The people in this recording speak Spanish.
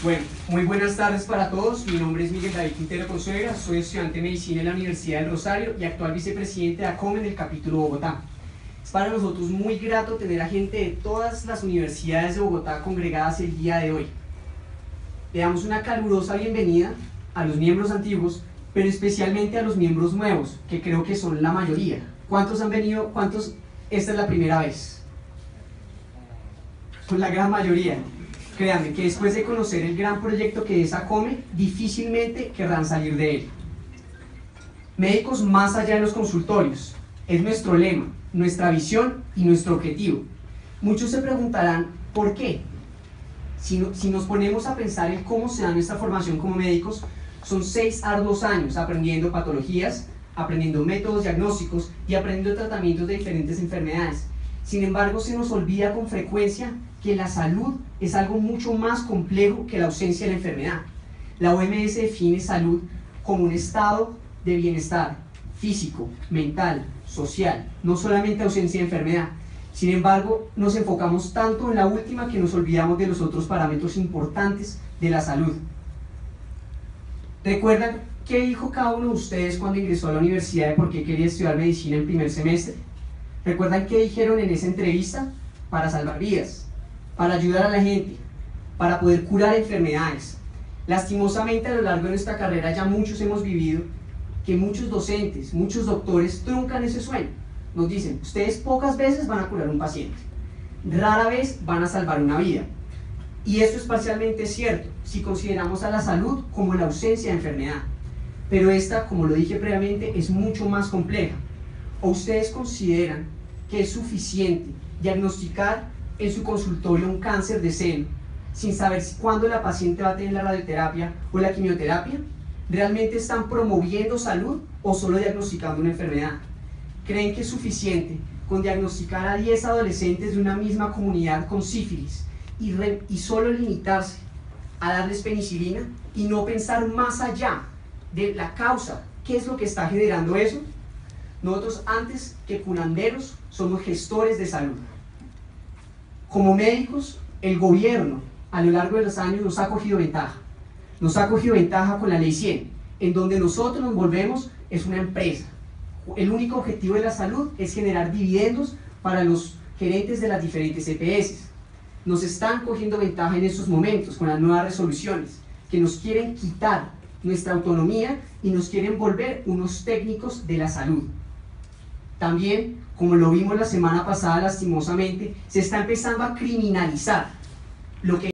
Bueno, muy buenas tardes para todos. Mi nombre es Miguel David Quintero Consuegra, soy estudiante de medicina en la Universidad del Rosario y actual vicepresidente de ACOME del capítulo Bogotá. Es para nosotros muy grato tener a gente de todas las universidades de Bogotá congregadas el día de hoy. Le damos una calurosa bienvenida a los miembros antiguos, pero especialmente a los miembros nuevos, que creo que son la mayoría. ¿Cuántos han venido? ¿Cuántos? Esta es la primera vez. Son la gran mayoría. Créanme que después de conocer el gran proyecto que es ACOME, difícilmente querrán salir de él. Médicos más allá de los consultorios. Es nuestro lema, nuestra visión y nuestro objetivo. Muchos se preguntarán, ¿por qué? Si, si nos ponemos a pensar en cómo se da nuestra formación como médicos, son seis arduos años aprendiendo patologías, aprendiendo métodos diagnósticos y aprendiendo tratamientos de diferentes enfermedades. Sin embargo, se nos olvida con frecuencia que la salud es algo mucho más complejo que la ausencia de la enfermedad. La OMS define salud como un estado de bienestar físico, mental, social, no solamente ausencia de enfermedad. Sin embargo, nos enfocamos tanto en la última que nos olvidamos de los otros parámetros importantes de la salud. ¿Recuerdan qué dijo cada uno de ustedes cuando ingresó a la universidad de por qué quería estudiar medicina en primer semestre? ¿Recuerdan qué dijeron en esa entrevista? Para salvar vidas, para ayudar a la gente, para poder curar enfermedades. Lastimosamente a lo largo de nuestra carrera ya muchos hemos vivido que muchos docentes, muchos doctores truncan ese sueño. Nos dicen, ustedes pocas veces van a curar un paciente, rara vez van a salvar una vida. Y esto es parcialmente cierto si consideramos a la salud como la ausencia de enfermedad. Pero esta, como lo dije previamente, es mucho más compleja. ¿O ustedes consideran que es suficiente diagnosticar en su consultorio un cáncer de seno sin saber cuándo la paciente va a tener la radioterapia o la quimioterapia? ¿Realmente están promoviendo salud o solo diagnosticando una enfermedad? ¿Creen que es suficiente con diagnosticar a 10 adolescentes de una misma comunidad con sífilis y, y solo limitarse a darles penicilina y no pensar más allá de la causa? ¿Qué es lo que está generando eso? Nosotros antes que curanderos somos gestores de salud. Como médicos, el gobierno a lo largo de los años nos ha cogido ventaja. Nos ha cogido ventaja con la ley 100, en donde nosotros nos volvemos es una empresa. El único objetivo de la salud es generar dividendos para los gerentes de las diferentes EPS. Nos están cogiendo ventaja en estos momentos con las nuevas resoluciones, que nos quieren quitar nuestra autonomía y nos quieren volver unos técnicos de la salud. También, como lo vimos la semana pasada lastimosamente, se está empezando a criminalizar lo que